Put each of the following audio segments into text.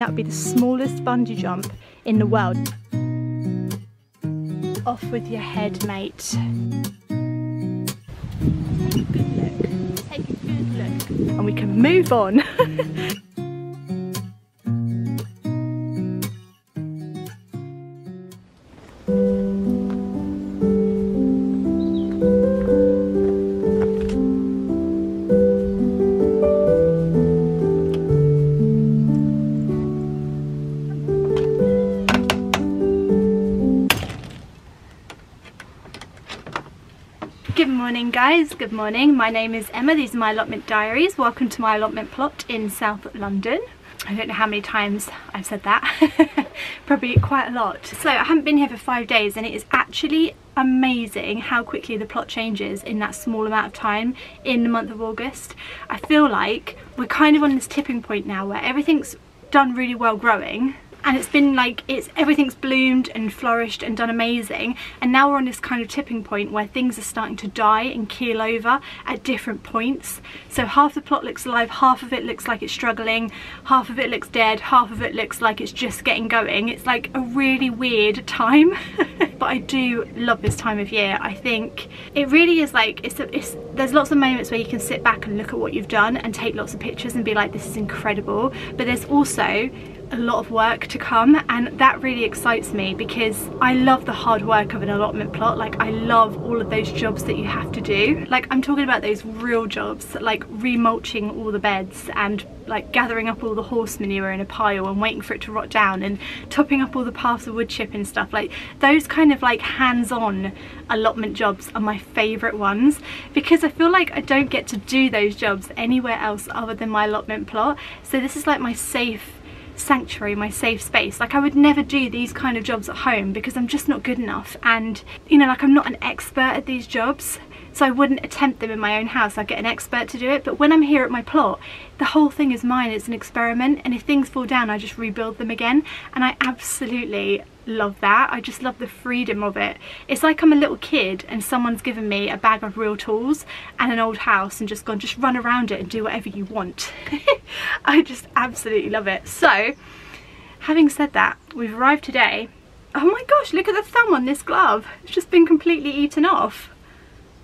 That would be the smallest bungee jump in the world. Off with your head, mate. Good look. Take a good look. And we can move on. guys, good morning. My name is Emma, these are my allotment diaries. Welcome to my allotment plot in South London. I don't know how many times I've said that, probably quite a lot. So I haven't been here for five days and it is actually amazing how quickly the plot changes in that small amount of time in the month of August. I feel like we're kind of on this tipping point now where everything's done really well growing and it's been like it's everything's bloomed and flourished and done amazing. And now we're on this kind of tipping point where things are starting to die and keel over at different points. So half the plot looks alive half of it looks like it's struggling half of it looks dead half of it looks like it's just getting going. It's like a really weird time. But I do love this time of year. I think it really is like it's, a, it's there's lots of moments where you can sit back and look at what you've done and take lots of pictures and be like this is incredible. But there's also a lot of work to come and that really excites me because I love the hard work of an allotment plot. Like I love all of those jobs that you have to do. Like I'm talking about those real jobs like remulching all the beds and like gathering up all the horse manure in a pile and waiting for it to rot down and topping up all the paths of wood chip and stuff. Like those kind of like hands-on allotment jobs are my favorite ones because I feel like I don't get to do those jobs anywhere else other than my allotment plot. So this is like my safe sanctuary, my safe space. Like I would never do these kind of jobs at home because I'm just not good enough and you know like I'm not an expert at these jobs so I wouldn't attempt them in my own house. I'd get an expert to do it but when I'm here at my plot the whole thing is mine, it's an experiment and if things fall down I just rebuild them again and I absolutely love that. I just love the freedom of it. It's like I'm a little kid and someone's given me a bag of real tools and an old house and just gone, just run around it and do whatever you want. I just absolutely love it. So, having said that, we've arrived today. Oh my gosh, look at the thumb on this glove. It's just been completely eaten off.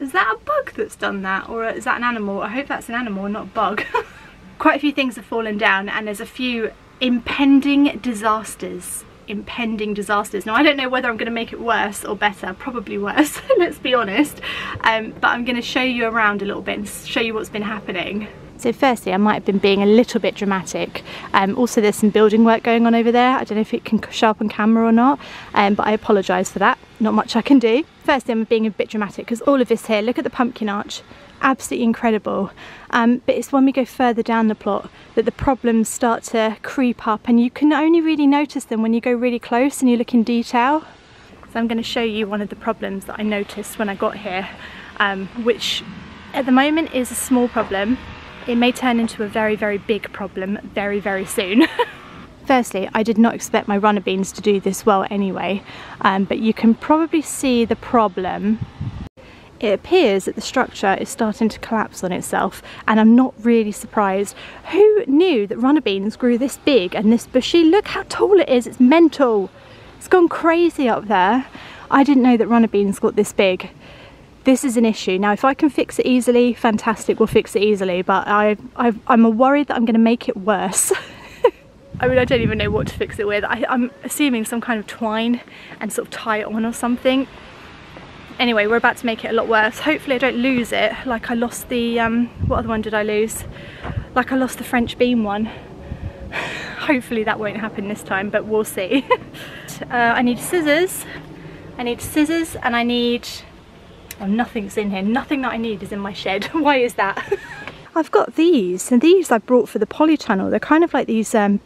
Is that a bug that's done that? Or is that an animal? I hope that's an animal, not a bug. Quite a few things have fallen down and there's a few impending disasters impending disasters. Now I don't know whether I'm going to make it worse or better, probably worse, let's be honest, um, but I'm going to show you around a little bit and show you what's been happening. So firstly, I might have been being a little bit dramatic. Um, also, there's some building work going on over there. I don't know if it can show up on camera or not, um, but I apologise for that. Not much I can do. Firstly, I'm being a bit dramatic because all of this here, look at the pumpkin arch absolutely incredible. Um, but it's when we go further down the plot that the problems start to creep up and you can only really notice them when you go really close and you look in detail. So I'm going to show you one of the problems that I noticed when I got here, um, which at the moment is a small problem. It may turn into a very, very big problem very, very soon. Firstly, I did not expect my runner beans to do this well anyway, um, but you can probably see the problem it appears that the structure is starting to collapse on itself and I'm not really surprised. Who knew that runner beans grew this big and this bushy? Look how tall it is, it's mental. It's gone crazy up there. I didn't know that runner beans got this big. This is an issue. Now if I can fix it easily, fantastic, we'll fix it easily, but I, I, I'm worried that I'm gonna make it worse. I mean, I don't even know what to fix it with. I, I'm assuming some kind of twine and sort of tie it on or something. Anyway we're about to make it a lot worse. Hopefully I don't lose it. Like I lost the um, what other one did I lose? Like I lost the French bean one. Hopefully that won't happen this time but we'll see. Uh, I need scissors. I need scissors and I need oh nothing's in here nothing that I need is in my shed why is that I've got these and these I brought for the polytunnel they're kind of like these um,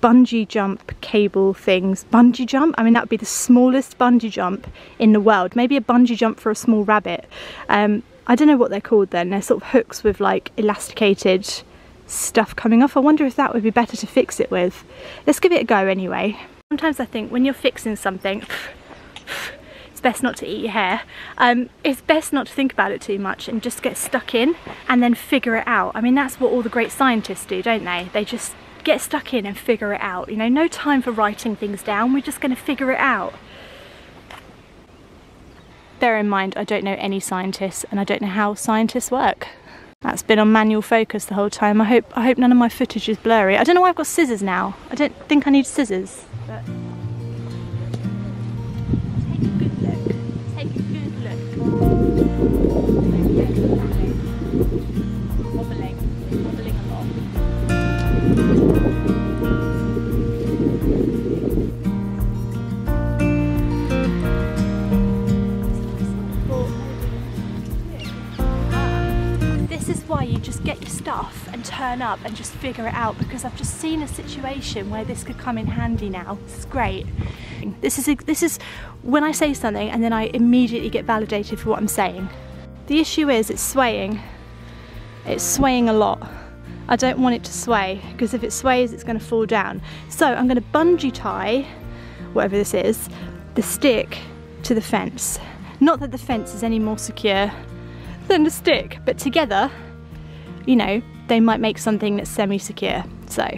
bungee jump cable things. Bungee jump? I mean, that would be the smallest bungee jump in the world. Maybe a bungee jump for a small rabbit. Um, I don't know what they're called then. They're sort of hooks with like elasticated stuff coming off. I wonder if that would be better to fix it with. Let's give it a go anyway. Sometimes I think when you're fixing something, it's best not to eat your hair. Um, it's best not to think about it too much and just get stuck in and then figure it out. I mean, that's what all the great scientists do, don't they? They just get stuck in and figure it out. You know, no time for writing things down. We're just going to figure it out. Bear in mind, I don't know any scientists and I don't know how scientists work. That's been on manual focus the whole time. I hope I hope none of my footage is blurry. I don't know why I've got scissors now. I don't think I need scissors. But... stuff and turn up and just figure it out because I've just seen a situation where this could come in handy now. This is great. This is, this is when I say something and then I immediately get validated for what I'm saying. The issue is it's swaying. It's swaying a lot. I don't want it to sway because if it sways it's going to fall down. So I'm going to bungee tie, whatever this is, the stick to the fence. Not that the fence is any more secure than the stick, but together you know, they might make something that's semi-secure. So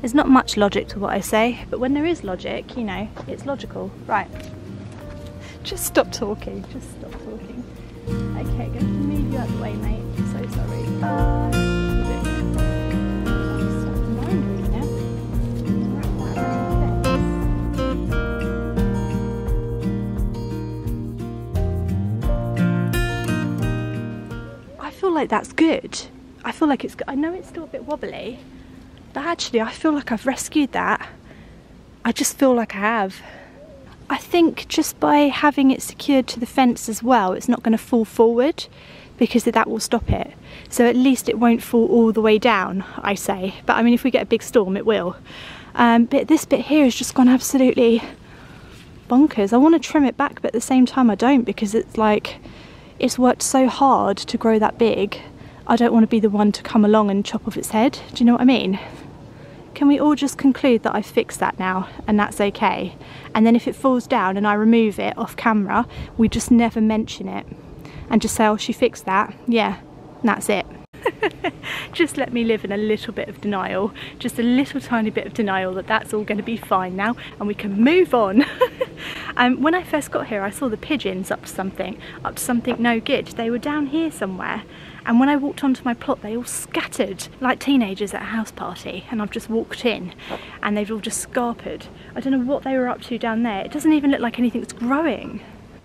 there's not much logic to what I say, but when there is logic, you know, it's logical. Right. Just stop talking, just stop talking. Okay, going to move you out the way, mate. So sorry. Uh, I feel like that's good. I feel like it's, I know it's still a bit wobbly, but actually I feel like I've rescued that. I just feel like I have. I think just by having it secured to the fence as well, it's not going to fall forward because that will stop it. So at least it won't fall all the way down, I say. But I mean, if we get a big storm, it will. Um, but this bit here has just gone absolutely bonkers. I want to trim it back, but at the same time I don't because it's like, it's worked so hard to grow that big I don't want to be the one to come along and chop off its head. Do you know what I mean? Can we all just conclude that I've fixed that now and that's okay? And then if it falls down and I remove it off camera, we just never mention it and just say, oh, she fixed that. Yeah, that's it. just let me live in a little bit of denial, just a little tiny bit of denial that that's all going to be fine now and we can move on. um, when I first got here I saw the pigeons up to something, up to something no good. They were down here somewhere and when I walked onto my plot they all scattered like teenagers at a house party and I've just walked in and they've all just scarpered. I don't know what they were up to down there. It doesn't even look like anything's growing.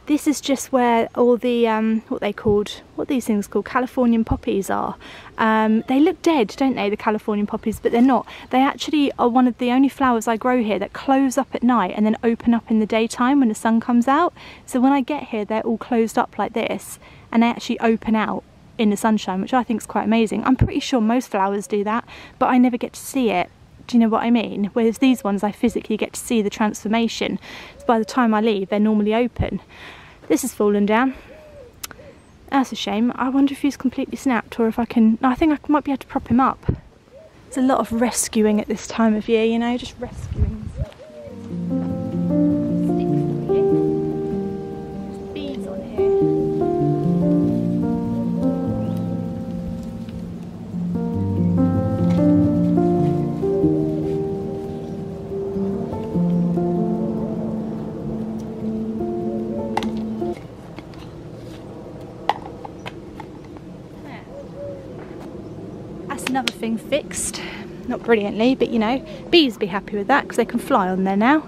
This is just where all the, um, what they called, what these things called, Californian poppies are. Um, they look dead, don't they, the Californian poppies, but they're not. They actually are one of the only flowers I grow here that close up at night and then open up in the daytime when the sun comes out. So when I get here, they're all closed up like this and they actually open out in the sunshine, which I think is quite amazing. I'm pretty sure most flowers do that, but I never get to see it. Do you know what I mean? Whereas these ones, I physically get to see the transformation. So by the time I leave, they're normally open. This has fallen down. That's a shame. I wonder if he's completely snapped or if I can... I think I might be able to prop him up. There's a lot of rescuing at this time of year, you know, just rescuing fixed. Not brilliantly, but you know, bees be happy with that because they can fly on there now.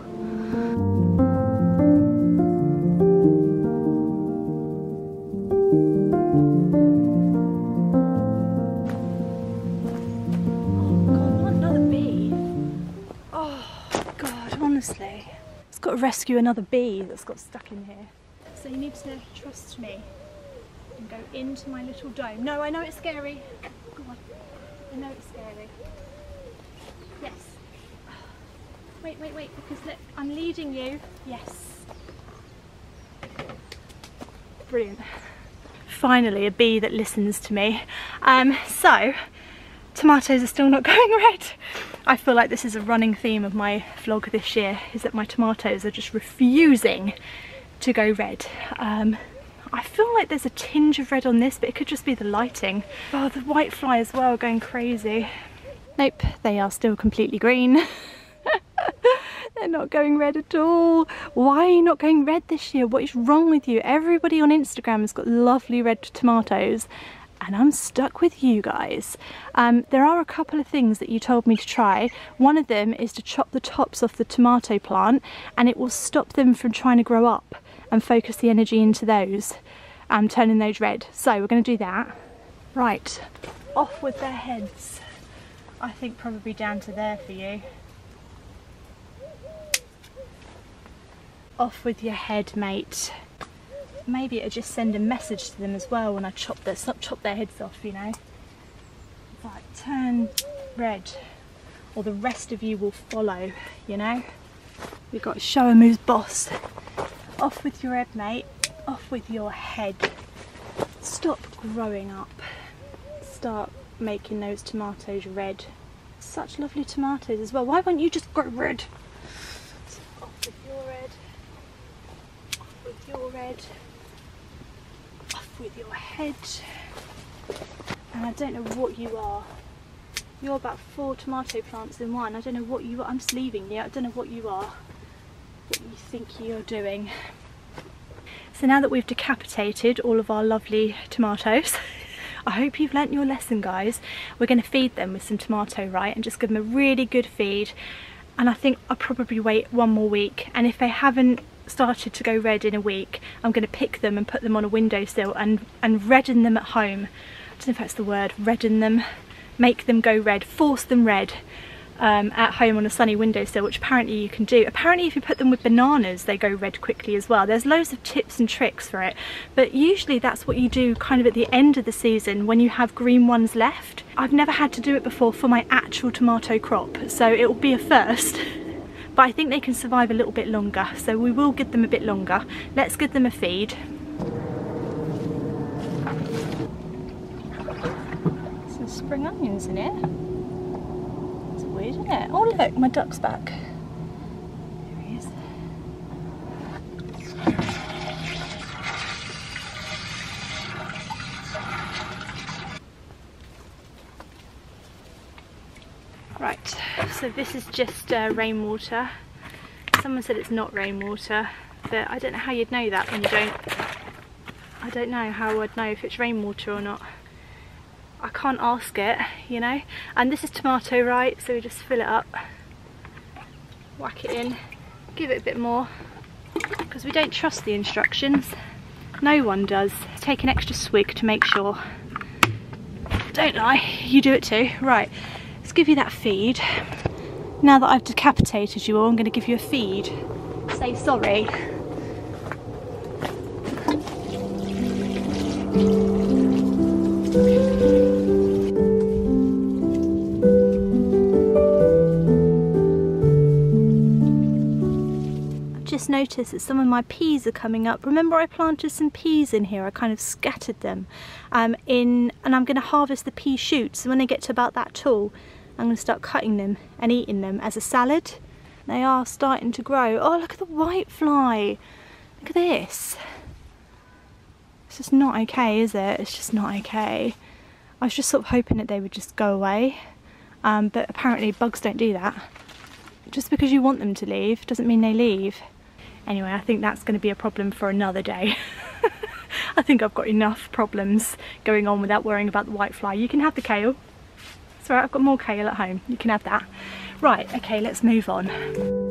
Oh, oh God, honestly. It's got to rescue another bee that's got stuck in here. So you need to trust me and go into my little dome. No, I know it's scary. I know it's scary. Yes. Wait, wait, wait, because look, I'm leading you. Yes. Brilliant. Finally, a bee that listens to me. Um, so, tomatoes are still not going red. I feel like this is a running theme of my vlog this year, is that my tomatoes are just refusing to go red. Um, I feel like there's a tinge of red on this, but it could just be the lighting. Oh, the white fly as well going crazy. Nope, they are still completely green. They're not going red at all. Why are you not going red this year? What is wrong with you? Everybody on Instagram has got lovely red tomatoes and I'm stuck with you guys. Um, there are a couple of things that you told me to try. One of them is to chop the tops off the tomato plant and it will stop them from trying to grow up and focus the energy into those, um, turning those red. So we're going to do that. Right, off with their heads. I think probably down to there for you. Off with your head, mate. Maybe it'll just send a message to them as well when I chop their, chop their heads off, you know. like, turn red, or the rest of you will follow, you know. We've got who's boss. Off with your head, mate. Off with your head. Stop growing up. Start making those tomatoes red. Such lovely tomatoes as well. Why won't you just grow red? Off with your red. Off with your red off with your head and I don't know what you are you're about four tomato plants in one I don't know what you are I'm just leaving you I don't know what you are what you think you're doing so now that we've decapitated all of our lovely tomatoes I hope you've learnt your lesson guys we're going to feed them with some Tomorite and just give them a really good feed and I think I'll probably wait one more week and if they haven't started to go red in a week, I'm going to pick them and put them on a windowsill and, and redden them at home. I don't know if that's the word, redden them, make them go red, force them red. Um, at home on a sunny windowsill, which apparently you can do. Apparently if you put them with bananas, they go red quickly as well. There's loads of tips and tricks for it, but usually that's what you do kind of at the end of the season when you have green ones left. I've never had to do it before for my actual tomato crop, so it will be a first. but I think they can survive a little bit longer so we will give them a bit longer let's give them a feed some spring onions in it's weird isn't it oh look my duck's back Right, so this is just uh, rainwater. Someone said it's not rainwater, but I don't know how you'd know that when you don't... I don't know how I'd know if it's rainwater or not. I can't ask it, you know. And this is Tomorite? So we just fill it up, whack it in, give it a bit more, because we don't trust the instructions. No one does. Take an extra swig to make sure. Don't lie, you do it too. Right, Let's give you that feed. Now that I've decapitated you all, I'm going to give you a feed. Say sorry. Just noticed that some of my peas are coming up. Remember I planted some peas in here, I kind of scattered them um, in, and I'm going to harvest the pea shoots. And when they get to about that tall, I'm going to start cutting them and eating them as a salad. They are starting to grow. Oh, look at the white fly. Look at this. It's just not okay, is it? It's just not okay. I was just sort of hoping that they would just go away. Um, but apparently bugs don't do that. Just because you want them to leave doesn't mean they leave. Anyway, I think that's going to be a problem for another day. I think I've got enough problems going on without worrying about the white fly. You can have the kale. Alright, I've got more kale at home. You can have that. Right, okay, let's move on.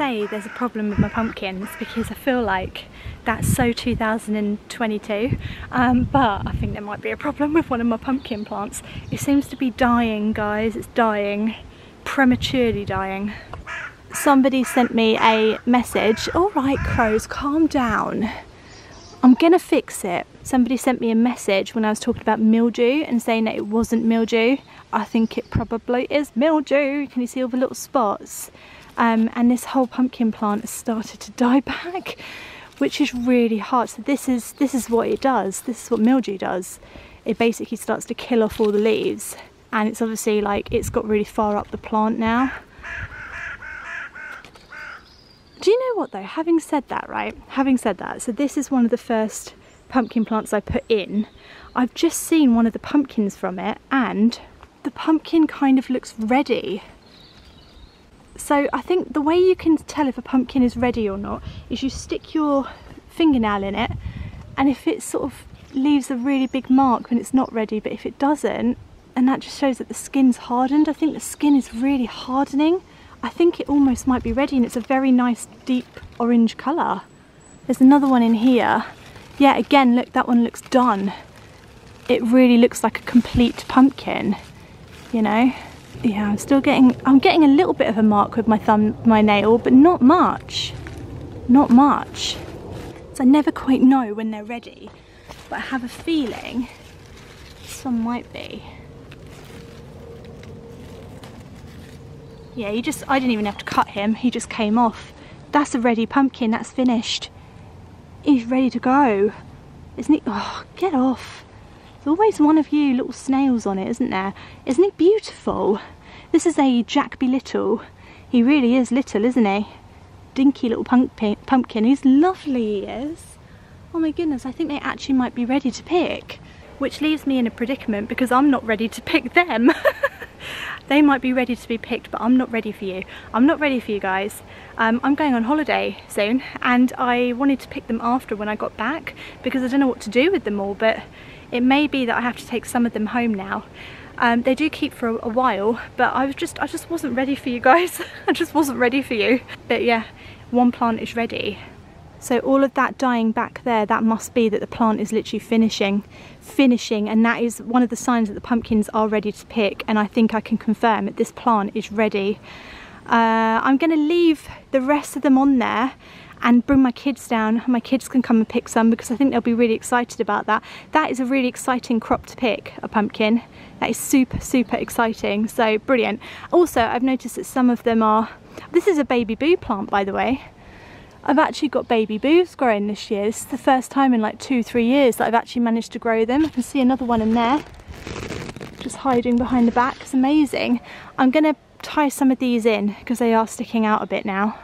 Say there's a problem with my pumpkins because I feel like that's so 2022 um, but I think there might be a problem with one of my pumpkin plants. It seems to be dying guys. It's dying. Prematurely dying. Somebody sent me a message. All right crows calm down. I'm gonna fix it. Somebody sent me a message when I was talking about mildew and saying that it wasn't mildew. I think it probably is mildew. Can you see all the little spots um, and this whole pumpkin plant has started to die back which is really hard. So this is, this is what it does. This is what mildew does. It basically starts to kill off all the leaves and it's obviously like it's got really far up the plant now. Do you know what though, having said that, right, having said that, so this is one of the first pumpkin plants I put in. I've just seen one of the pumpkins from it and the pumpkin kind of looks ready. So I think the way you can tell if a pumpkin is ready or not is you stick your fingernail in it and if it sort of leaves a really big mark when it's not ready but if it doesn't and that just shows that the skin's hardened. I think the skin is really hardening. I think it almost might be ready and it's a very nice deep orange colour. There's another one in here. Yeah, again, look, that one looks done. It really looks like a complete pumpkin, you know? Yeah, I'm still getting, I'm getting a little bit of a mark with my thumb, my nail, but not much. Not much. So I never quite know when they're ready, but I have a feeling some might be. Yeah, he just, I didn't even have to cut him, he just came off. That's a ready pumpkin, that's finished. He's ready to go. Isn't he? Oh, get off. There's always one of you little snails on it, isn't there? Isn't he beautiful? This is a Jack Be Little. He really is little, isn't he? Dinky little pumpkin. pumpkin. He's lovely, he is. Oh my goodness, I think they actually might be ready to pick. Which leaves me in a predicament because I'm not ready to pick them. they might be ready to be picked but I'm not ready for you I'm not ready for you guys um, I'm going on holiday soon and I wanted to pick them after when I got back because I don't know what to do with them all but it may be that I have to take some of them home now. Um, they do keep for a, a while but I was just I just wasn't ready for you guys. I just wasn't ready for you. But yeah one plant is ready. So all of that dying back there, that must be that the plant is literally finishing, finishing, and that is one of the signs that the pumpkins are ready to pick, and I think I can confirm that this plant is ready. Uh, I'm gonna leave the rest of them on there and bring my kids down. My kids can come and pick some because I think they'll be really excited about that. That is a really exciting crop to pick, a pumpkin. That is super, super exciting, so brilliant. Also, I've noticed that some of them are, this is a baby boo plant by the way, I've actually got baby boos growing this year. This is the first time in like two, three years that I've actually managed to grow them. I can see another one in there, just hiding behind the back. It's amazing. I'm gonna tie some of these in because they are sticking out a bit now.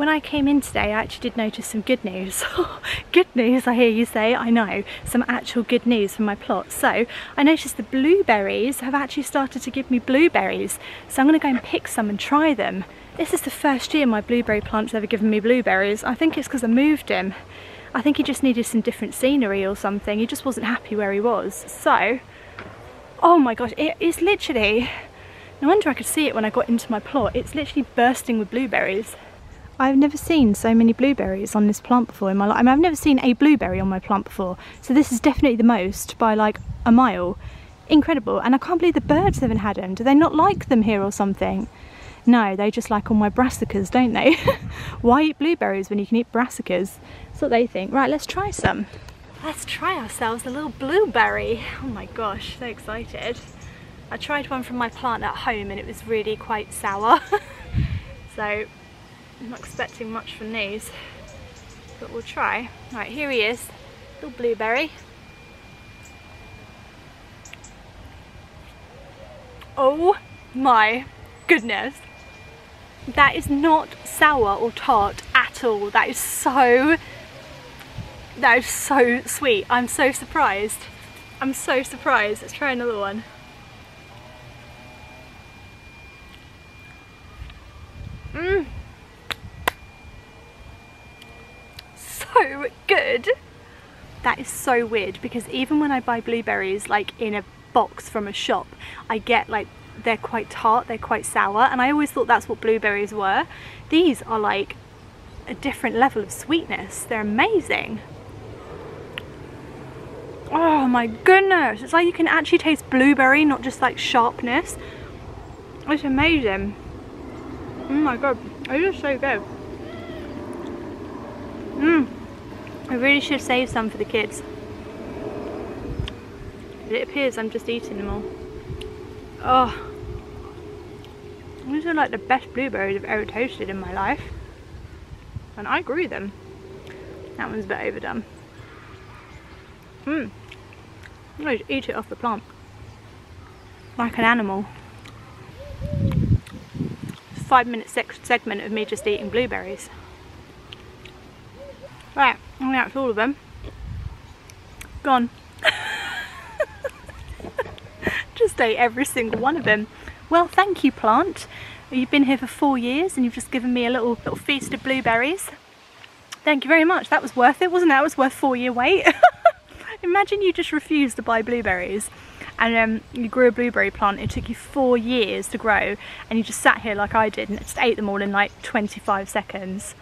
When I came in today, I actually did notice some good news. good news, I hear you say, I know, some actual good news from my plot. So I noticed the blueberries have actually started to give me blueberries. So I'm gonna go and pick some and try them. This is the first year my blueberry plant's ever given me blueberries. I think it's because I moved him. I think he just needed some different scenery or something. He just wasn't happy where he was. So, oh my gosh, it is literally, no wonder I could see it when I got into my plot. It's literally bursting with blueberries. I've never seen so many blueberries on this plant before in my life. I mean, I've never seen a blueberry on my plant before. So this is definitely the most by like a mile. Incredible. And I can't believe the birds haven't had them. Do they not like them here or something? No, they just like all my brassicas, don't they? Why eat blueberries when you can eat brassicas? That's what they think. Right, let's try some. Let's try ourselves a little blueberry. Oh my gosh, so excited. I tried one from my plant at home and it was really quite sour. so I'm not expecting much from these, but we'll try. Right, here he is, little blueberry. Oh my goodness. That is not sour or tart at all. That is so, that is so sweet. I'm so surprised. I'm so surprised. Let's try another one. Mmm. so good. That is so weird because even when I buy blueberries like in a box from a shop, I get like they're quite tart, they're quite sour, and I always thought that's what blueberries were. These are like a different level of sweetness. They're amazing. Oh, my goodness. It's like you can actually taste blueberry, not just like sharpness. It's amazing. Oh my god, it is so good. Mmm. I really should save some for the kids. But It appears I'm just eating them all. Oh. These are like the best blueberries I've ever tasted in my life. And I grew them. That one's a bit overdone. Mmm. I just eat it off the plant. Like an animal. Five minute segment of me just eating blueberries. Right, I think that's all of them. Gone. just ate every single one of them. Well, thank you, plant. You've been here for four years and you've just given me a little little feast of blueberries. Thank you very much. That was worth it, wasn't it? That was worth four year wait. Imagine you just refused to buy blueberries and um, you grew a blueberry plant, it took you four years to grow and you just sat here like I did and just ate them all in like 25 seconds.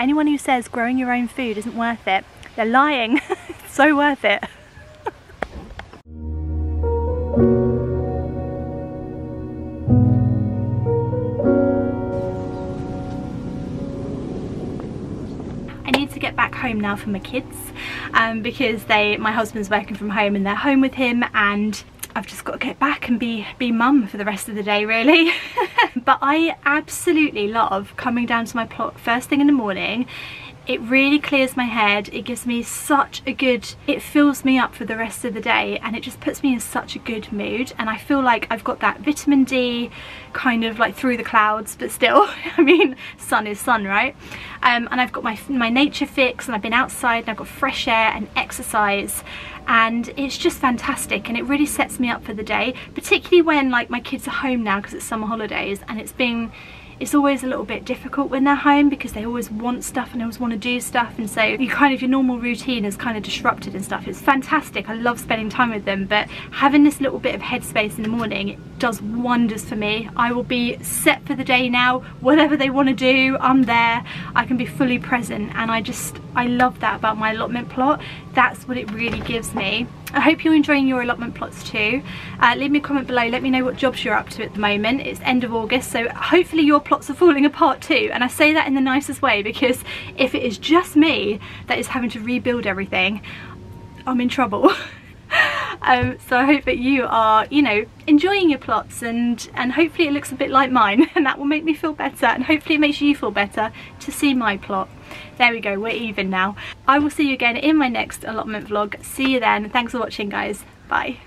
Anyone who says growing your own food isn't worth it, they're lying. it's so worth it. I need to get back home now for my kids um, because they my husband's working from home and they're home with him and I've just got to get back and be be mum for the rest of the day really. But I absolutely love coming down to my plot first thing in the morning. It really clears my head. It gives me such a good it fills me up for the rest of the day and it just puts me in such a good mood. And I feel like I've got that vitamin D kind of like through the clouds but still I mean sun is sun right? Um, and I've got my my nature fix and I've been outside and I've got fresh air and exercise and it's just fantastic and it really sets me up for the day particularly when like my kids are home now because it's summer holidays and it's been it's always a little bit difficult when they're home because they always want stuff and always want to do stuff. And so you kind of your normal routine is kind of disrupted and stuff. It's fantastic. I love spending time with them but having this little bit of headspace in the morning it does wonders for me. I will be set for the day now. Whatever they want to do I'm there. I can be fully present. And I just I love that about my allotment plot. That's what it really gives me I hope you're enjoying your allotment plots too. Uh, leave me a comment below, let me know what jobs you're up to at the moment. It's end of August, so hopefully your plots are falling apart too. And I say that in the nicest way because if it is just me that is having to rebuild everything, I'm in trouble. um, so I hope that you are, you know, enjoying your plots and, and hopefully it looks a bit like mine and that will make me feel better and hopefully it makes you feel better to see my plot. There we go, we're even now. I will see you again in my next allotment vlog. See you then. Thanks for watching guys. Bye.